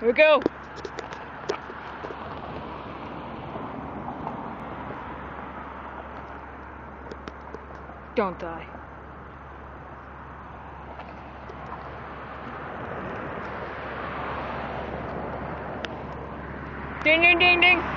Here we go. Don't die. Ding, ding, ding, ding.